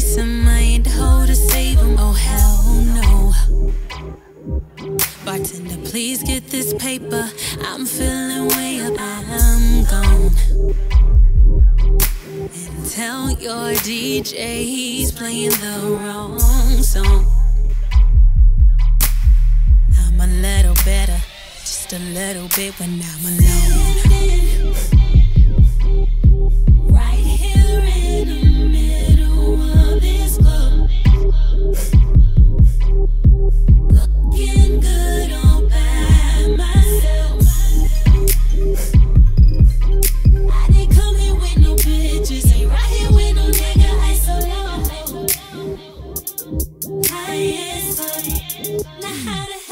chase I ain't to save him. Oh, hell no. Bartender, please get this paper. I'm feeling way up, I'm gone. And tell your DJ he's playing the wrong song. I'm a little better, just a little bit when I'm alone. Now how the